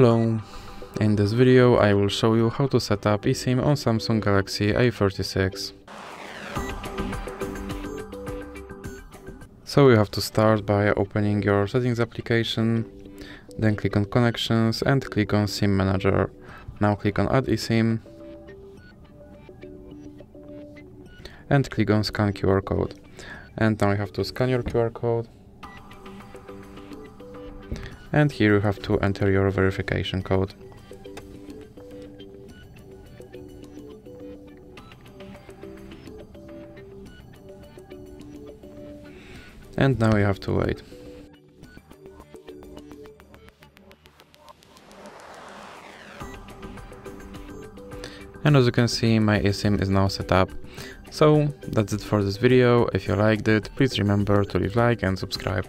Hello! In this video I will show you how to set up eSIM on Samsung Galaxy A36. So you have to start by opening your settings application, then click on connections and click on SIM manager. Now click on add eSIM and click on scan QR code. And now you have to scan your QR code and here you have to enter your verification code. And now you have to wait. And as you can see, my eSIM is now set up. So that's it for this video. If you liked it, please remember to leave like and subscribe.